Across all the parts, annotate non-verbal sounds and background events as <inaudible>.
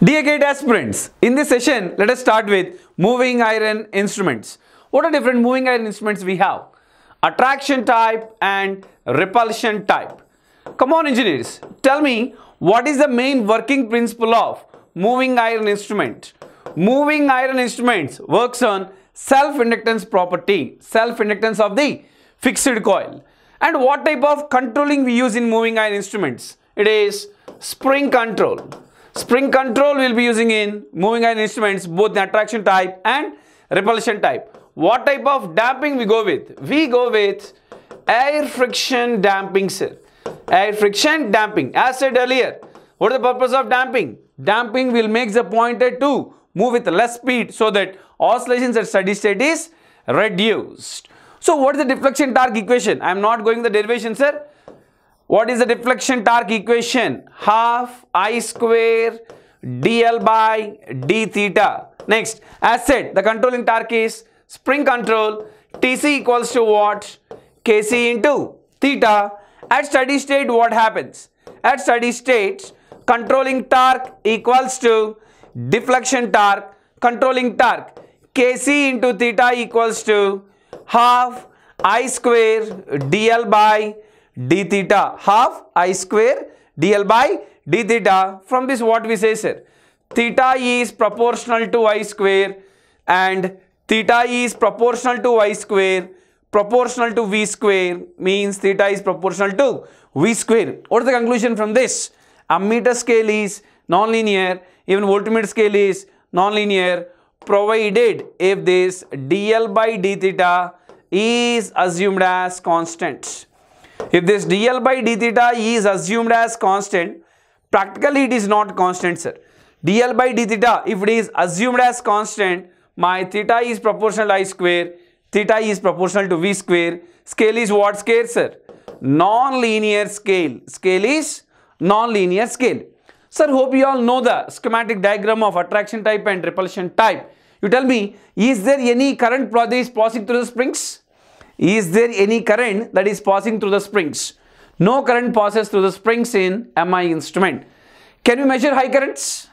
Dear GATE aspirants, in this session, let us start with moving iron instruments. What are different moving iron instruments we have? Attraction type and repulsion type. Come on engineers, tell me what is the main working principle of moving iron instrument? Moving iron instruments works on self-inductance property, self-inductance of the fixed coil. And what type of controlling we use in moving iron instruments? It is spring control. Spring control will be using in moving iron instruments both the attraction type and repulsion type. What type of damping we go with? We go with air friction damping sir. Air friction damping. As said earlier, what is the purpose of damping? Damping will make the pointer to move with less speed so that oscillations at steady state is reduced. So what is the deflection torque equation? I am not going the derivation sir. What is the deflection torque equation? Half I square dl by d theta. Next, as said, the controlling torque is spring control. Tc equals to what? Kc into theta. At steady state, what happens? At steady state, controlling torque equals to deflection torque. Controlling torque Kc into theta equals to half I square dl by d theta half i square dl by d theta. From this what we say sir? Theta is proportional to i square and theta is proportional to y square. Proportional to v square means theta is proportional to v square. What is the conclusion from this? Ammeter scale is non-linear. Even voltmeter scale is non-linear. Provided if this dl by d theta is assumed as constant if this dl by d theta is assumed as constant, practically it is not constant sir. dl by d theta if it is assumed as constant, my theta is proportional to i square, theta is proportional to v square, scale is what scale sir? Non-linear scale, scale is non-linear scale. Sir hope you all know the schematic diagram of attraction type and repulsion type. You tell me, is there any current that is passing through the springs? Is there any current that is passing through the springs? No current passes through the springs in MI instrument. Can we measure high currents?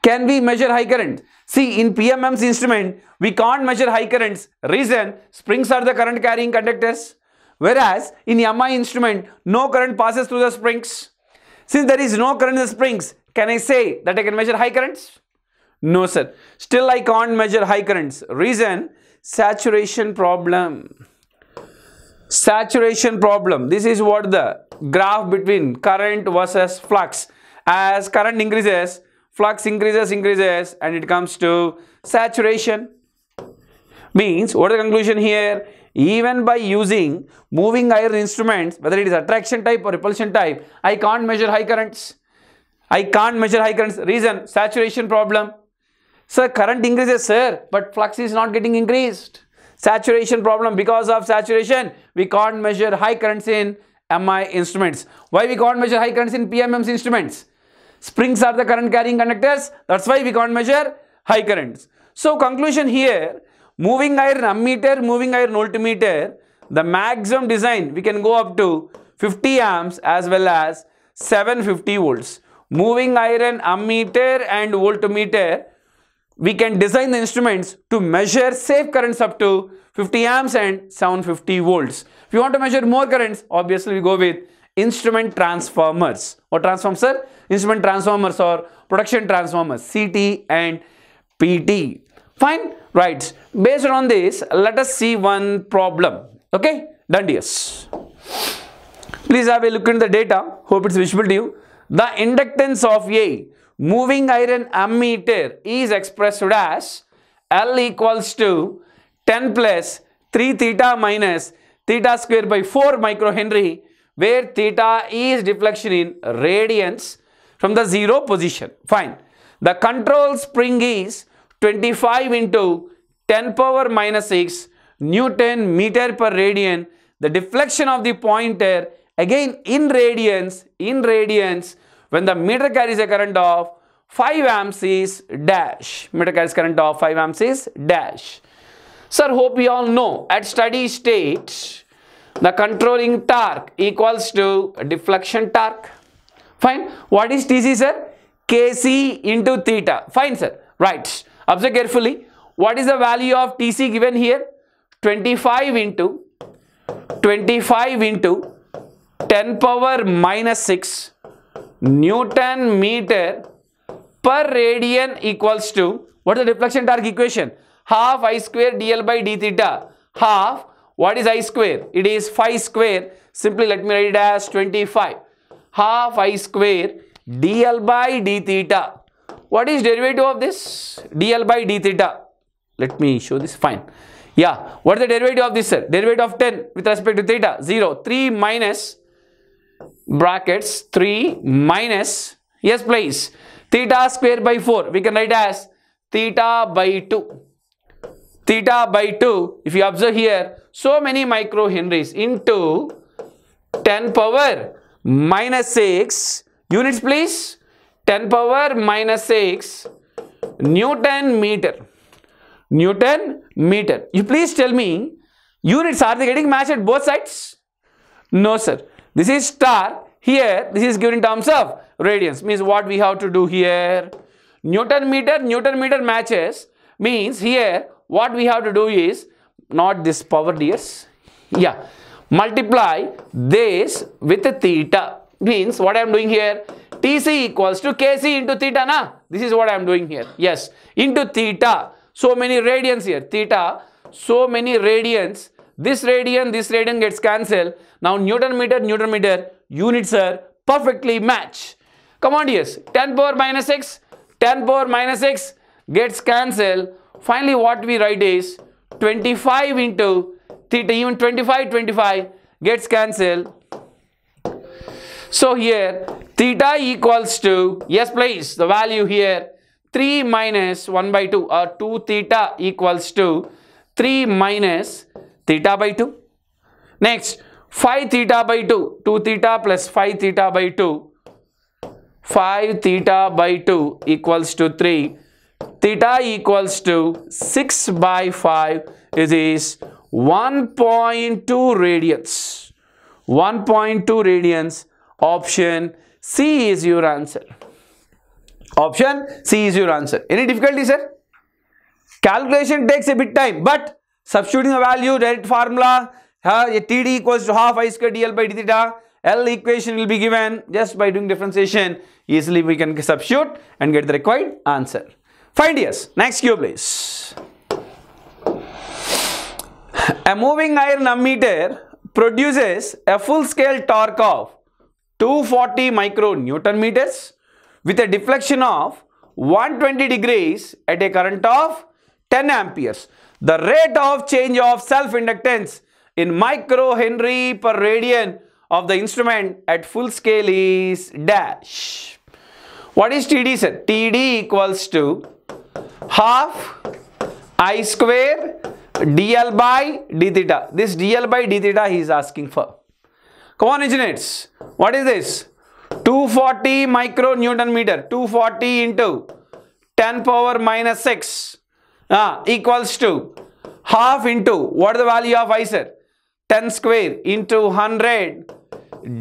Can we measure high current? See, in PMMC instrument, we can't measure high currents. Reason, springs are the current carrying conductors. Whereas, in MI instrument, no current passes through the springs. Since there is no current in the springs, can I say that I can measure high currents? No, sir. Still, I can't measure high currents. Reason, saturation problem. Saturation problem. This is what the graph between current versus flux. As current increases flux increases increases and it comes to saturation. Means what the conclusion here? Even by using moving iron instruments whether it is attraction type or repulsion type i can't measure high currents. I can't measure high currents. Reason saturation problem Sir, current increases, sir, but flux is not getting increased. Saturation problem because of saturation, we can't measure high currents in MI instruments. Why we can't measure high currents in PMMC instruments? Springs are the current carrying conductors. That's why we can't measure high currents. So conclusion here, moving iron ammeter, moving iron voltmeter, the maximum design we can go up to 50 amps as well as 750 volts. Moving iron ammeter and voltmeter we can design the instruments to measure safe currents up to 50 amps and 750 volts. If you want to measure more currents, obviously we go with instrument transformers. What transformers, sir? Instrument transformers or production transformers, CT and PT. Fine? Right. Based on this, let us see one problem. Okay? Done, yes. Please have a look at the data. Hope it's visible to you. The inductance of a moving iron ammeter is expressed as L equals to 10 plus 3 theta minus theta square by 4 microhenry where theta is deflection in radians from the zero position. Fine. The control spring is 25 into 10 power minus 6 Newton meter per radian. The deflection of the pointer again in radians, in radians when the meter carries a current of 5 amps is dash. Meter carries current of 5 amps is dash. Sir, hope we all know at steady state, the controlling torque equals to deflection torque. Fine. What is TC, sir? Kc into theta. Fine, sir. Right. Observe carefully. What is the value of Tc given here? 25 into 25 into 10 power minus 6 Newton meter per radian equals to what is the deflection torque equation? Half I square dl by d theta. Half what is I square? It is phi square. Simply let me write it as 25. Half I square dl by d theta. What is derivative of this? dl by d theta. Let me show this. Fine. Yeah. What is the derivative of this, sir? Derivative of 10 with respect to theta. 0. 3 minus brackets 3 minus. Yes, please. Theta square by 4. We can write as theta by 2. Theta by 2. If you observe here, so many micro microhenries into 10 power minus 6 units please 10 power minus 6 Newton meter Newton meter you please tell me units are they getting matched at both sides no sir this is star. Here this is given in terms of radians. Means what we have to do here? Newton meter Newton meter matches. Means here what we have to do is not this power ds. Yeah. Multiply this with theta. Means what I am doing here? Tc equals to Kc into theta na? This is what I am doing here. Yes. Into theta. So many radians here. Theta. So many radians this radian this radian gets cancelled. Now Newton meter Newton meter units are perfectly match come on yes 10 power minus 6 10 power minus 6 gets cancelled. Finally what we write is 25 into theta even 25 25 gets cancelled. So here theta equals to yes please the value here 3 minus 1 by 2 or 2 theta equals to 3 minus theta by 2 next 5 theta by 2 2 theta plus 5 theta by 2 5 theta by 2 equals to 3 theta equals to 6 by 5 is is 1.2 radians. 1.2 radians. Option C is your answer. Option C is your answer. Any difficulty, sir? Calculation takes a bit time, but substituting a value, direct formula, uh, TD equals to half I square dl by d theta. L equation will be given just by doing differentiation. Easily we can substitute and get the required answer. Find yes. Next cube please. A moving iron ammeter produces a full scale torque of 240 micronewton meters with a deflection of 120 degrees at a current of 10 amperes. The rate of change of self-inductance in microhenry per radian of the instrument at full scale is dash. What is TD sir? TD equals to half I square dl by d theta. This dl by d theta he is asking for. Come on engineers. What is this? 240 micro Newton meter. 240 into 10 power minus 6 ah, equals to half into what is the value of I sir? 10 square into 100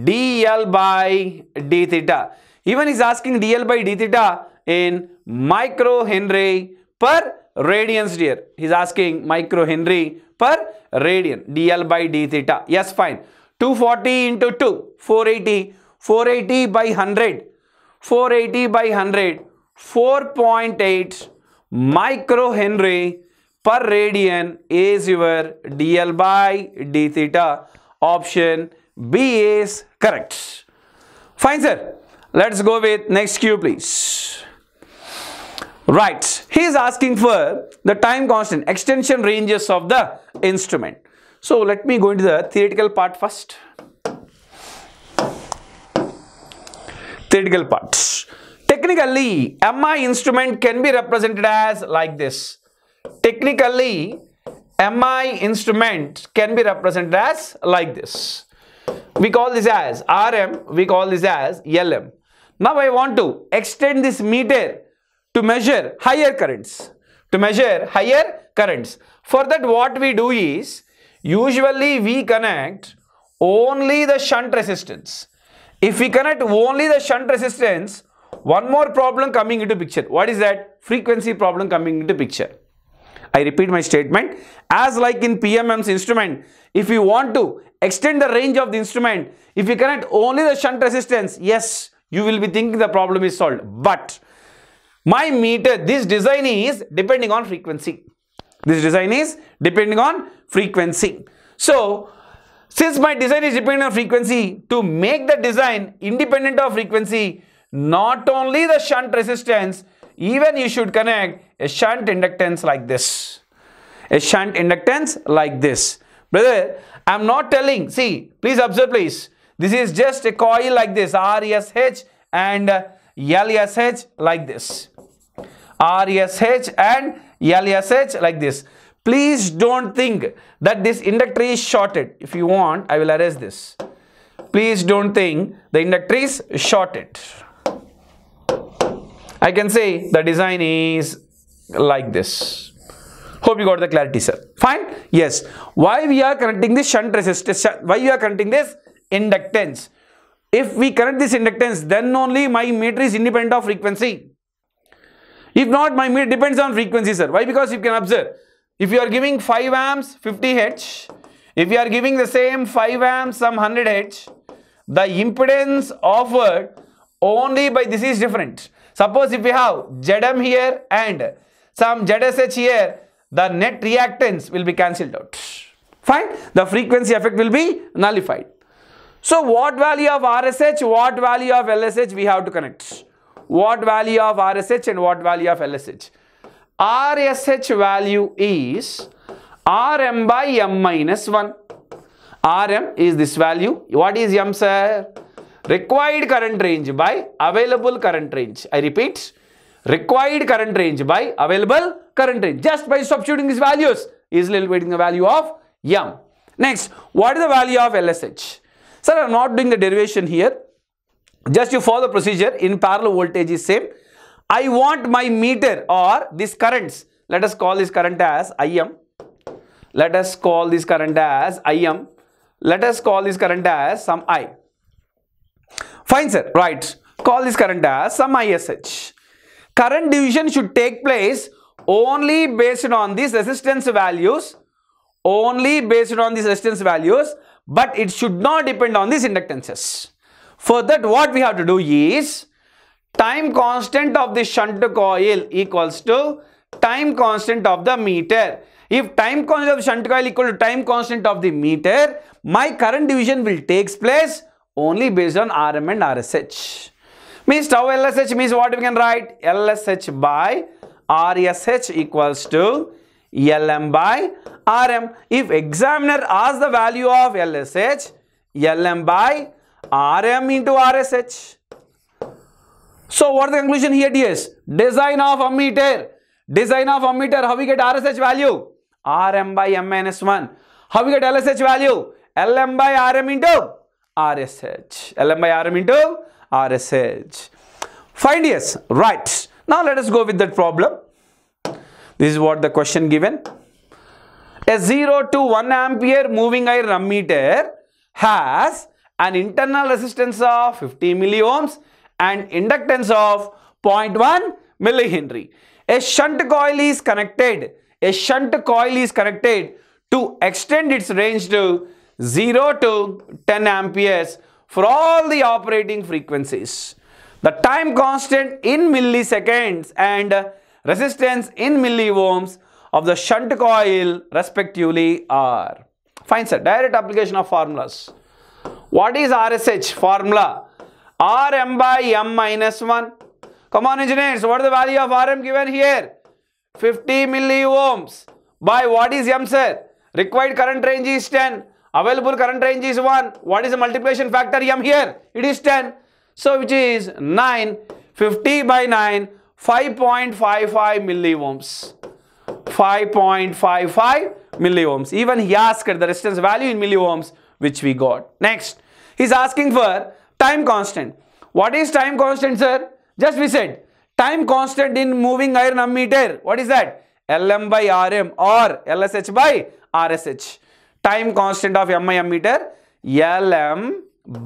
dl by d theta. Even is asking dl by d theta in microhenry per radians dear. He's asking microhenry per radian dl by d theta. Yes, fine. 240 into 2, 480. 480 by 100. 480 by 100. 4.8 microhenry per radian is your dl by d theta. Option B is correct. Fine, sir. Let's go with next cue, please. Right, he is asking for the time constant, extension ranges of the instrument. So let me go into the theoretical part first. Theoretical part. Technically, MI instrument can be represented as like this. Technically, MI instrument can be represented as like this. We call this as RM, we call this as LM. Now I want to extend this meter to measure higher currents. To measure higher currents. For that what we do is, usually we connect only the shunt resistance. If we connect only the shunt resistance, one more problem coming into picture. What is that? Frequency problem coming into picture. I repeat my statement. As like in PMMC instrument, if you want to extend the range of the instrument, if you connect only the shunt resistance, yes, you will be thinking the problem is solved. But my meter, this design is depending on frequency. This design is depending on frequency. So, since my design is depending on frequency, to make the design independent of frequency, not only the shunt resistance, even you should connect a shunt inductance like this. A shunt inductance like this. Brother, I am not telling, see, please observe please. This is just a coil like this, RSH and uh, LSH like this. RSH and LSH like this. Please don't think that this inductor is shorted. If you want, I will erase this. Please don't think the inductor is shorted. I can say the design is like this. Hope you got the clarity, sir. Fine? Yes. Why we are connecting this shunt resistance? Why you are connecting this inductance? If we connect this inductance, then only my meter is independent of frequency. If not, my meter depends on frequency, sir. Why? Because you can observe. If you are giving 5 amps, 50 Hz, if you are giving the same 5 amps, some 100 Hz, the impedance offered only by this is different. Suppose if we have ZM here and some ZSH here, the net reactance will be cancelled out. Fine. The frequency effect will be nullified. So what value of RSH, what value of LSH we have to connect? What value of RSH and what value of LSH? RSH value is Rm by m minus 1. Rm is this value. What is m sir? Required current range by available current range. I repeat, required current range by available current range. Just by substituting these values, easily getting the value of m. Next, what is the value of LSH? Sir, I am not doing the derivation here. Just you follow the procedure in parallel voltage is same. I want my meter or this currents. Let us call this current as Im. Let us call this current as Im. Let us call this current as some I. Fine sir, right. Call this current as some ISH. Current division should take place only based on these resistance values. Only based on these resistance values. But it should not depend on these inductances. For that what we have to do is time constant of the shunt coil equals to time constant of the meter. If time constant of shunt coil equal to time constant of the meter, my current division will takes place only based on RM and RSH. Means tau LSH means what we can write? LSH by RSH equals to LM by RM. If examiner asks the value of LSH, LM by RM into RSH. So what is the conclusion here dears? Design of ammeter. Design of ammeter. How we get RSH value? RM by M minus 1. How we get LSH value? LM by RM into RSH. LM by RM into RSH. Find yes. Right. Now let us go with that problem. This is what the question given. A 0 to 1 ampere moving iron ammeter has an internal resistance of 50 milliohms and inductance of 0.1 millihenry. A shunt coil is connected. A shunt coil is connected to extend its range to 0 to 10 amperes for all the operating frequencies. The time constant in milliseconds and resistance in milliohms of the shunt coil respectively are. Fine sir, direct application of formulas. What is RSH formula? Rm by m minus 1. Come on engineers, what is the value of Rm given here? 50 milliohms by what is m sir? Required current range is 10. Available current range is 1. What is the multiplication factor m here? It is 10. So which is 9. 50 by 9. 5.55 milliohms. 5.55 milliohms. Even he asked the resistance value in milliohms which we got. Next, he is asking for time constant. What is time constant sir? Just we said time constant in moving iron ammeter. What is that? Lm by Rm or LSH by RSH. Time constant of MI ammeter Lm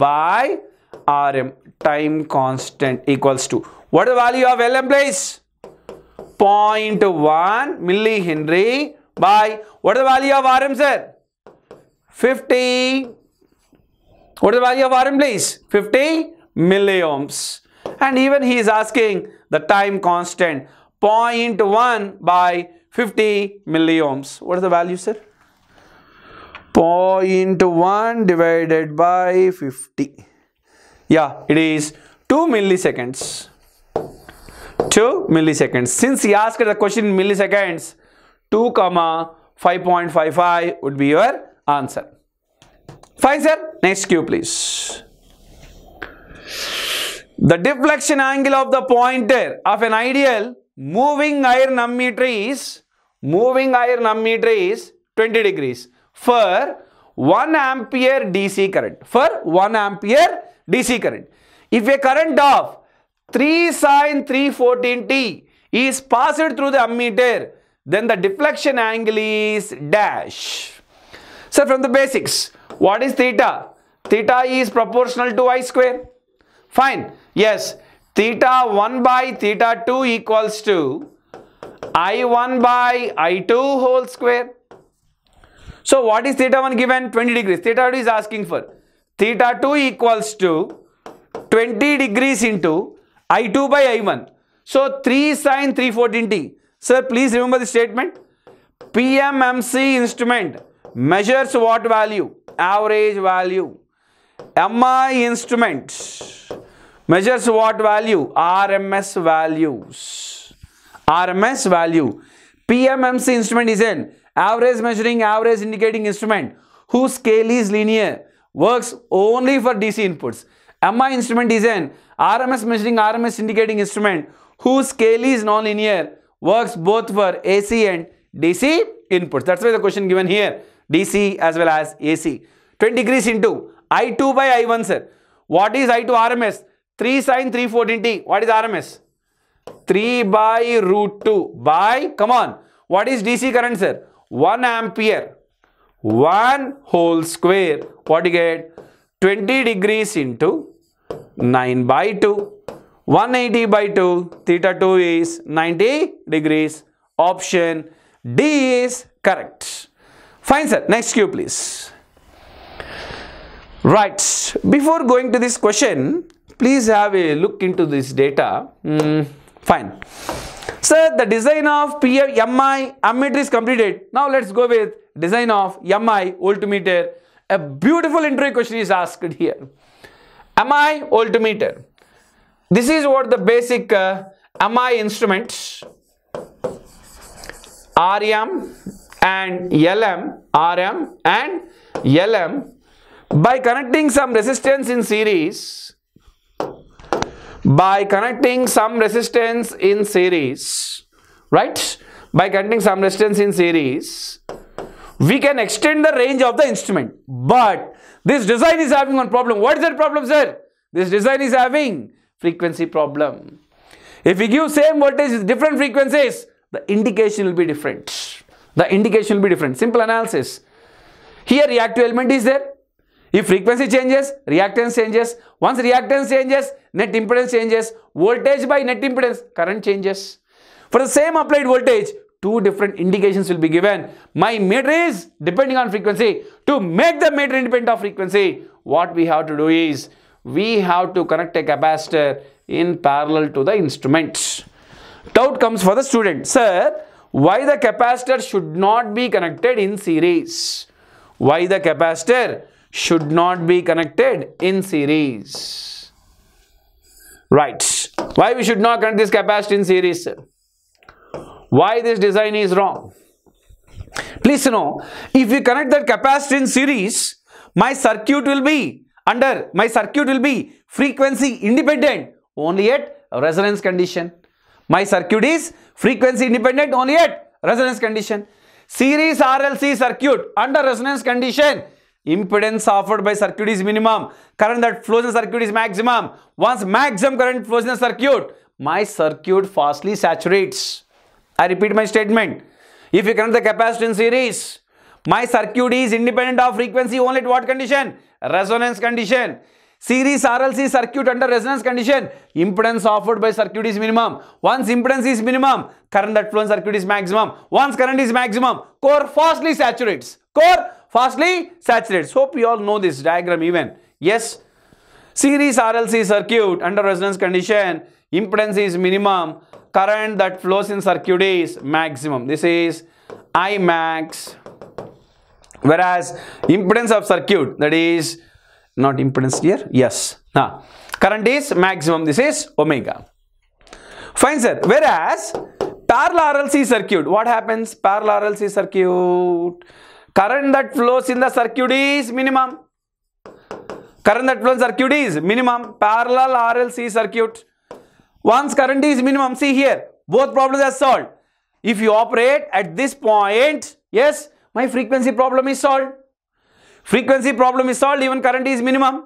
by Rm time constant equals to what the value of Lm please? 0.1 millihenry by what is the value of Rm sir? 50 what is the value of Rm please? 50 milliohms and even he is asking the time constant 0.1 by 50 milliohms. What is the value sir? 0.1 divided by 50. Yeah, it is 2 milliseconds. 2 milliseconds. Since he asked the question in milliseconds, 2 comma 5.55 would be your answer. Fine sir. Next cue please. The deflection angle of the pointer of an ideal moving iron ammeter is moving iron ammeter is 20 degrees for 1 ampere DC current for 1 ampere DC current. If a current of 3 sine 314t is passed through the ammeter then the deflection angle is dash. So from the basics what is theta? Theta is proportional to I square. Fine. Yes. Theta 1 by theta 2 equals to I1 by I2 whole square. So what is theta 1 given? 20 degrees. Theta 2 is asking for. Theta 2 equals to 20 degrees into I2 by I1. So 3 sine 314t. Sir, please remember the statement. PMMC instrument measures what value? Average value. MI instrument measures what value? RMS values. RMS value. PMMC instrument is an average measuring average indicating instrument whose scale is linear works only for DC inputs. MI instrument is an RMS measuring RMS indicating instrument whose scale is non-linear works both for AC and DC inputs. That's why the question given here DC as well as AC. 20 degrees into I2 by I1 sir. What is I2 RMS? 3 sine 314t. What is RMS? 3 by root 2 by, come on. What is DC current sir? 1 ampere. 1 whole square. What you get? 20 degrees into 9 by 2. 180 by 2. Theta 2 is 90 degrees. Option D is correct. Fine sir. Next cue please. Right. Before going to this question, please have a look into this data. Mm, fine. Sir, the design of MI ammeter is completed. Now let's go with design of MI voltmeter. A beautiful intro question is asked here. MI voltmeter. This is what the basic uh, MI instruments RM and LM, RM and LM by connecting some resistance in series by connecting some resistance in series right? By connecting some resistance in series we can extend the range of the instrument. But this design is having one problem. What is that problem sir? This design is having frequency problem. If we give same voltage with different frequencies the indication will be different. The indication will be different. Simple analysis. Here reactive element is there if frequency changes, reactance changes. Once reactance changes, net impedance changes. Voltage by net impedance, current changes. For the same applied voltage, two different indications will be given. My meter is depending on frequency. To make the meter independent of frequency, what we have to do is, we have to connect a capacitor in parallel to the instrument. Doubt comes for the student. Sir, why the capacitor should not be connected in series? Why the capacitor should not be connected in series. Right. Why we should not connect this capacitor in series? Why this design is wrong? Please know, if we connect that capacitor in series, my circuit will be under, my circuit will be frequency independent only at resonance condition. My circuit is frequency independent only at resonance condition. Series RLC circuit under resonance condition impedance offered by circuit is minimum. Current that flows in circuit is maximum. Once maximum current flows in circuit my circuit fastly saturates. I repeat my statement. If you connect the capacitor in series my circuit is independent of frequency only at what condition? Resonance condition. Series RLC circuit under resonance condition, impedance offered by circuit is minimum. Once impedance is minimum, current that flows in circuit is maximum. Once current is maximum, core fastly saturates. Core fastly saturates. Hope you all know this diagram even. Yes. Series RLC circuit under resonance condition, impedance is minimum, current that flows in circuit is maximum. This is I max. Whereas impedance of circuit that is not impedance here yes now current is maximum this is omega fine sir whereas parallel RLC circuit what happens parallel RLC circuit current that flows in the circuit is minimum current that flows in circuit is minimum parallel RLC circuit once current is minimum see here both problems are solved if you operate at this point yes my frequency problem is solved Frequency problem is solved, even current is minimum.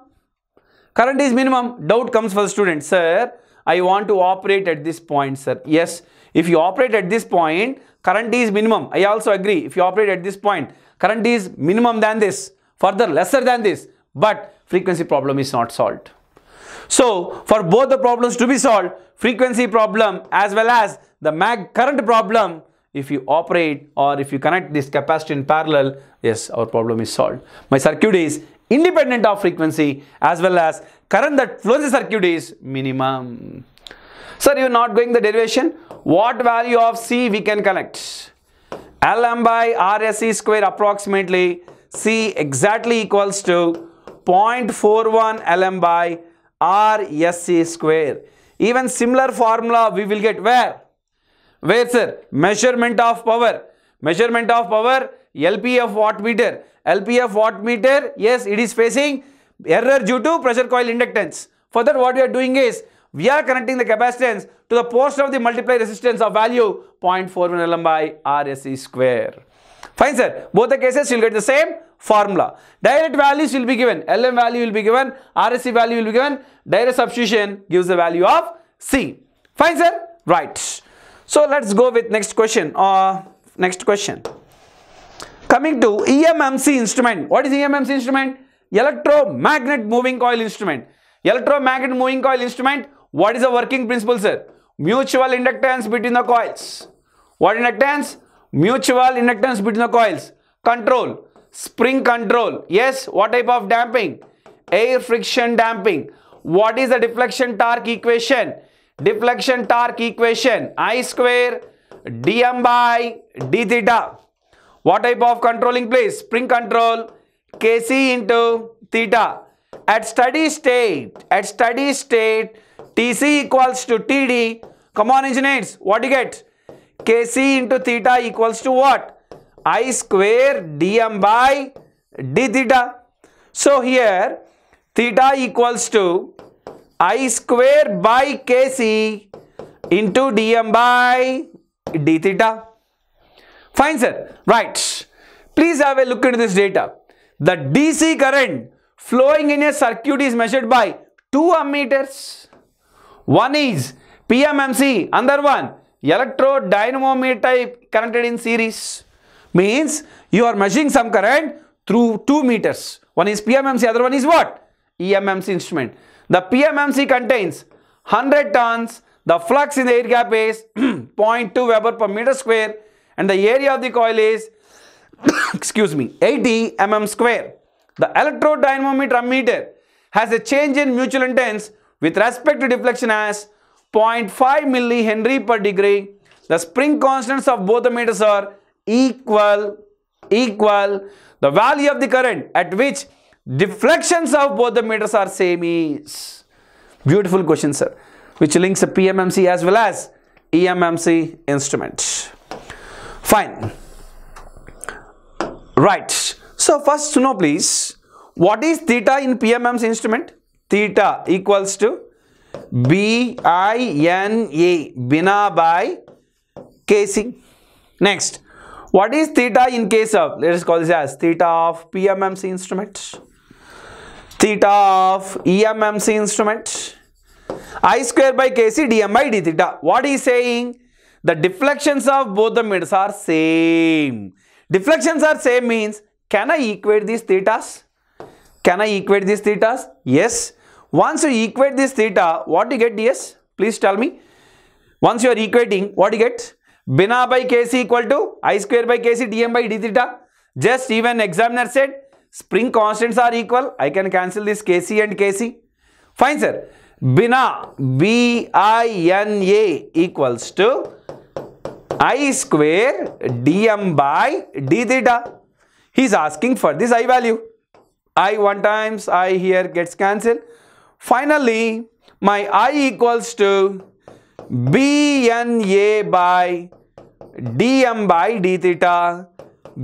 Current is minimum. Doubt comes for the student. Sir, I want to operate at this point, sir. Yes, if you operate at this point, current is minimum. I also agree. If you operate at this point, current is minimum than this, further lesser than this, but frequency problem is not solved. So, for both the problems to be solved, frequency problem as well as the mag current problem, if you operate or if you connect this capacitor in parallel, yes, our problem is solved. My circuit is independent of frequency as well as current that flows the circuit is minimum. Sir, you are not going the derivation. What value of C we can connect? Lm by RSC square approximately C exactly equals to 0.41 Lm by RSC square. Even similar formula we will get where? Where sir? Measurement of power. Measurement of power LPF wattmeter. LPF wattmeter, yes, it is facing error due to pressure coil inductance. For that what we are doing is, we are connecting the capacitance to the portion of the multiply resistance of value 0.41 Lm by RSC square. Fine sir, both the cases you will get the same formula. Direct values will be given, Lm value will be given, RSC value will be given, direct substitution gives the value of C. Fine sir? Right. So let's go with next question. Uh, next question. Coming to EMMC instrument. What is EMMC instrument? Electromagnet moving coil instrument. Electromagnet moving coil instrument. What is the working principle, sir? Mutual inductance between the coils. What inductance? Mutual inductance between the coils. Control. Spring control. Yes. What type of damping? Air friction damping. What is the deflection torque equation? deflection torque equation I square dm by d theta. What type of controlling place? Spring control Kc into theta. At steady state, at steady state, Tc equals to Td. Come on engineers, what do you get? Kc into theta equals to what? I square dm by d theta. So here theta equals to I square by Kc into dm by d theta. Fine sir. Right. Please have a look into this data. The DC current flowing in a circuit is measured by two ammeters. One is PMMC, another one electrodynamo type connected in series. Means you are measuring some current through two meters. One is PMMC, other one is what? EMMC instrument. The PMMC contains 100 tons. The flux in the air gap is <clears throat> 0.2 Weber per meter square and the area of the coil is <clears throat> excuse me 80 mm square. The electrodynamometer meter has a change in mutual inductance with respect to deflection as 0.5 millihenry per degree. The spring constants of both the meters are equal equal the value of the current at which deflections of both the meters are same is. Beautiful question sir. Which links a PMMC as well as EMMC instrument. Fine. Right. So first to know please, what is theta in PMMC instrument? Theta equals to B-I-N-A, Bina by Kc. Next, what is theta in case of, let us call this as theta of PMMC instrument theta of EMMC instrument I square by Kc dm by d theta. What is saying? The deflections of both the meters are same. Deflections are same means can I equate these thetas? Can I equate these thetas? Yes. Once you equate this theta, what you get DS? Please tell me. Once you are equating, what you get? Bina by Kc equal to I square by Kc dm by d theta. Just even examiner said spring constants are equal. I can cancel this Kc and Kc. Fine sir. Bina B-I-N-A equals to I square dm by d theta. He is asking for this I value. I one times I here gets cancelled. Finally, my I equals to BNA by dm by d theta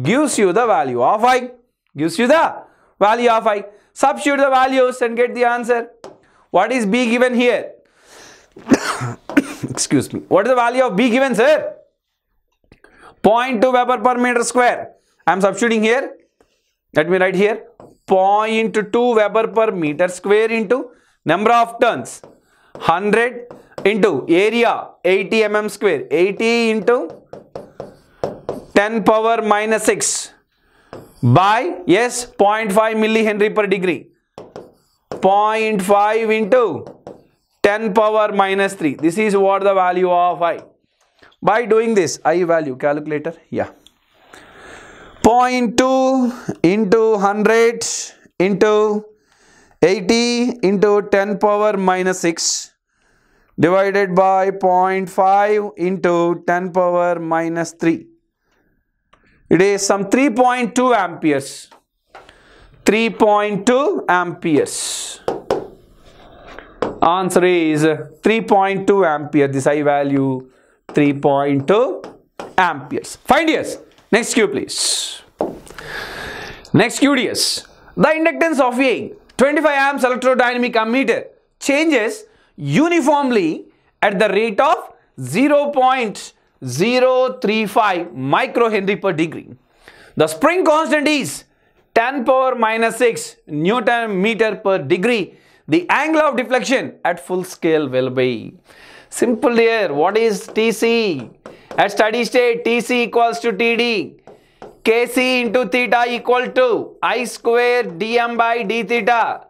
gives you the value of I. Gives you the value of I. Substitute the values and get the answer. What is B given here? <coughs> Excuse me. What is the value of B given, sir? 0.2 Weber per meter square. I am substituting here. Let me write here. 0.2 Weber per meter square into number of turns. 100 into area 80 mm square. 80 into 10 power minus 6 by yes 0.5 millihenry per degree. 0.5 into 10 power minus 3 this is what the value of i. By doing this i value calculator. Yeah 0.2 into 100 into 80 into 10 power minus 6 divided by 0.5 into 10 power minus 3 it is some 3.2 amperes. 3.2 amperes. Answer is 3.2 ampere. This i value 3.2 amperes. Find yes next q please next qds the inductance of a 25 amps electrodynamic ammeter changes uniformly at the rate of 0.035 microhenry per degree the spring constant is 10 power minus 6 Newton meter per degree. The angle of deflection at full scale will be simple here. What is TC? At steady state, TC equals to TD. Kc into theta equal to I square dm by d theta.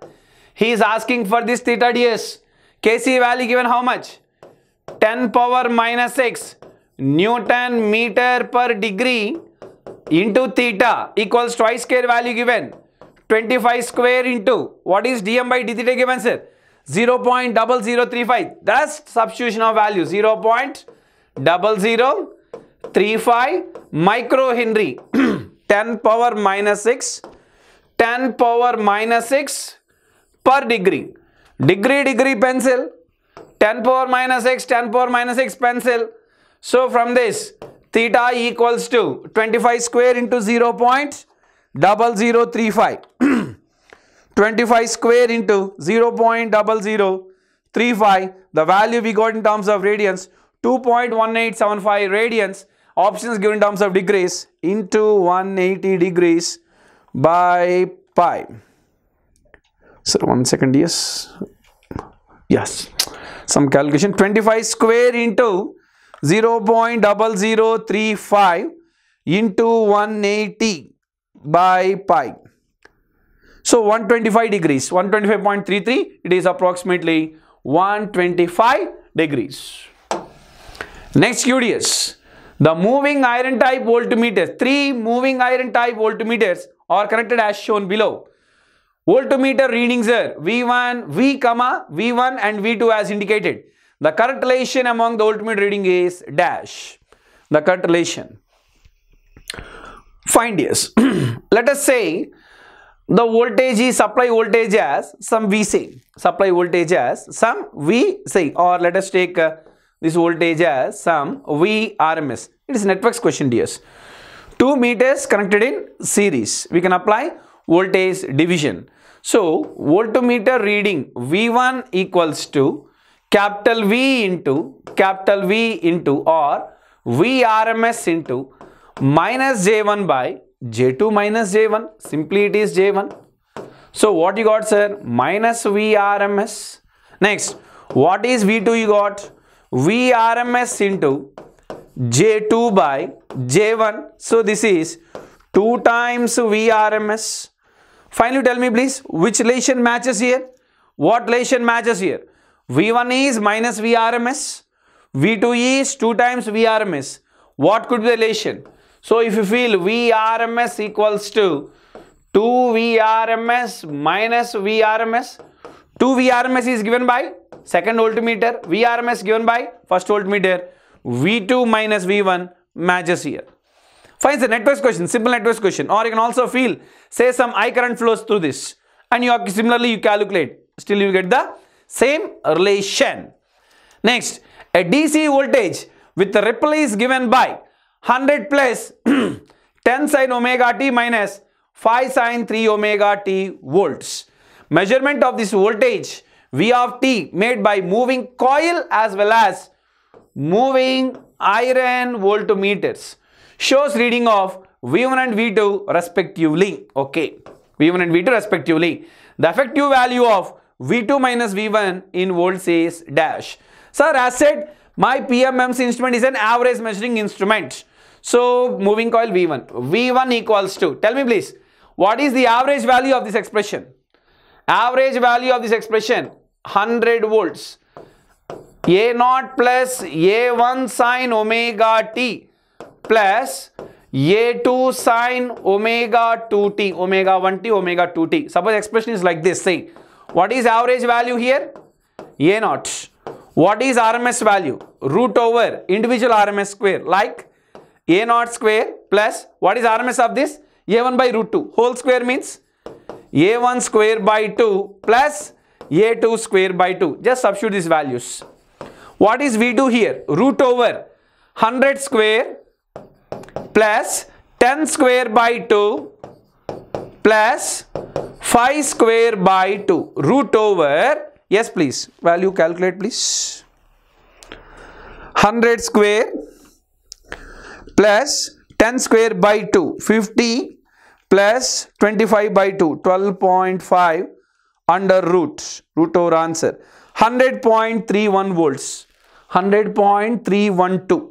He is asking for this theta ds. Kc value given how much? 10 power minus 6 Newton meter per degree into theta equals twice square value given 25 square into what is dm by d theta given sir 0.0035 that's substitution of value 0.0035 microhenry <clears throat> 10 power minus 6 10 power minus 6 per degree. Degree degree pencil. 10 power minus 6 10 power minus 6 pencil. So from this theta equals to 25 square into 0 0.0035 <clears throat> 25 square into 0.0035 the value we got in terms of radians 2.1875 radians options given in terms of degrees into 180 degrees by pi. So one second yes. Yes. Some calculation. 25 square into 0.0035 into 180 by pi. So 125 degrees, 125.33, it is approximately 125 degrees. Next QDS, the moving iron type voltmeters, three moving iron type voltmeters are connected as shown below. Voltmeter readings are V1, V, comma, V1 and V2 as indicated. The correct relation among the ultimate reading is dash. The correct relation. Find yes. <clears throat> Let us say the voltage is supply voltage as some V say. Supply voltage as some V say or let us take uh, this voltage as some V RMS. It is networks question DS. Two meters connected in series. We can apply voltage division. So voltmeter reading V1 equals to capital V into capital V into or VRMS into minus J1 by J2 minus J1 simply it is J1 so what you got sir minus VRMS next what is V2 you got VRMS into J2 by J1 so this is 2 times VRMS finally tell me please which relation matches here What relation matches here? V1 is minus VRMS. V2 is 2 times VRMS. What could be the relation? So if you feel VRMS equals to 2 VRMS minus VRMS. 2 VRMS is given by second voltmeter. VRMS given by first voltmeter. V2 minus V1 matches here. Find the network question, simple network question. Or you can also feel, say some I current flows through this. And you similarly you calculate. Still you get the same relation. Next, a DC voltage with the ripple is given by 100 plus <clears throat> 10 sine omega t minus 5 sine 3 omega t volts. Measurement of this voltage V of t made by moving coil as well as moving iron voltmeters shows reading of V1 and V2 respectively. Okay, V1 and V2 respectively. The effective value of V2 minus V1 in volts is dash. Sir, as said, my PMMC instrument is an average measuring instrument. So, moving coil V1. V1 equals to, tell me please, what is the average value of this expression? Average value of this expression, 100 volts. A naught plus A1 sine omega t plus A2 sine omega 2t, omega 1t, omega 2t. Suppose expression is like this, say, what is average value here? A naught. What is RMS value? Root over individual RMS square like a naught square plus what is RMS of this? A1 by root 2 whole square means A1 square by 2 plus A2 square by 2. Just substitute these values. What is V2 here? Root over 100 square plus 10 square by 2 plus 5 square by 2 root over yes please value calculate please 100 square plus 10 square by 2 50 plus 25 by 2 12.5 under root root over answer. 100.31 volts. 100.312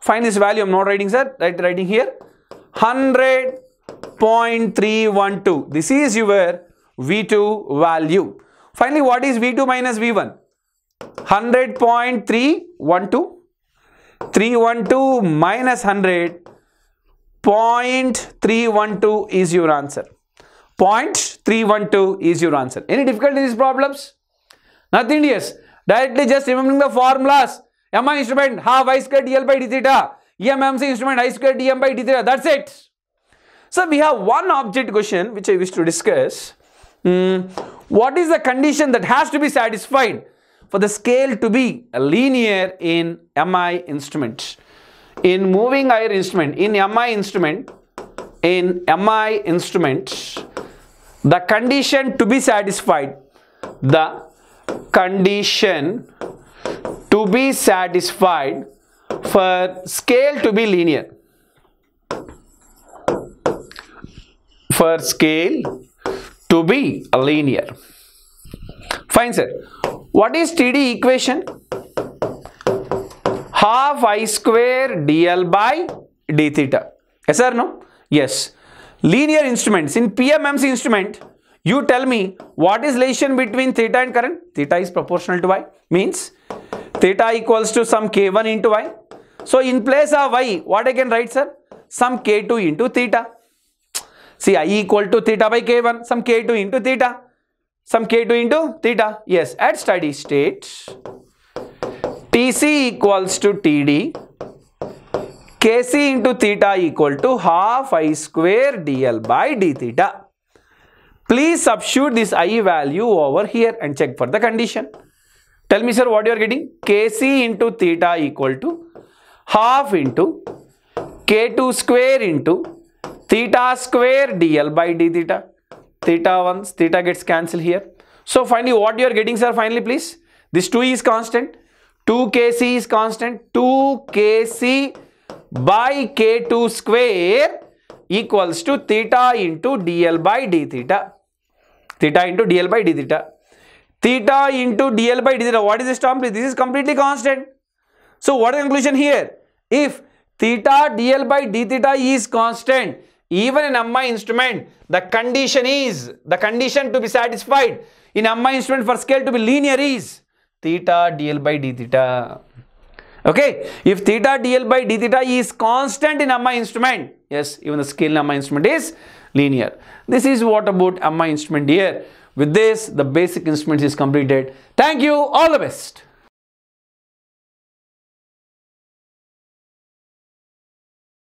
find this value. I'm not writing sir. Right writing here. 100.312 this is your v2 value. Finally what is v2 minus v1 100.312 312 minus 100 0.312 is your answer 0.312 is your answer. Any difficulty in these problems? Nothing yes. Directly just remembering the formulas. Mi instrument half i square dl by d theta. Emmc instrument i square dm by d theta. That's it. So we have one object question which i wish to discuss. Mm, what is the condition that has to be satisfied for the scale to be linear in MI instrument. In moving iron instrument, in MI instrument, in MI instrument, the condition to be satisfied, the condition to be satisfied for scale to be linear. For scale to be linear. Fine sir. What is TD equation? Half I square dl by d theta. Yes or no? Yes. Linear instruments. In PMMC instrument, you tell me what is relation between theta and current? Theta is proportional to y. Means theta equals to some k1 into y. So in place of y, what I can write sir? Some k2 into theta. See i equal to theta by k1, some k2 into theta some k2 into theta. Yes, at steady state, Tc equals to Td, Kc into theta equal to half i square dl by d theta. Please substitute this i value over here and check for the condition. Tell me sir what you are getting? Kc into theta equal to half into k2 square into theta square dl by d theta theta 1 theta gets cancelled here so finally what you are getting sir finally please this 2 is constant 2 kc is constant 2 kc by k2 square equals to theta into dl by d theta. Theta into dl by d theta. Theta into dl by d theta. What is this term this is completely constant. So what is the conclusion here? If theta dl by d theta is constant even in MI instrument, the condition is, the condition to be satisfied in MI instrument for scale to be linear is theta dl by d theta. Okay, if theta dl by d theta is constant in MI instrument, yes, even the scale in MI instrument is linear. This is what about MI instrument here. With this, the basic instrument is completed. Thank you. All the best.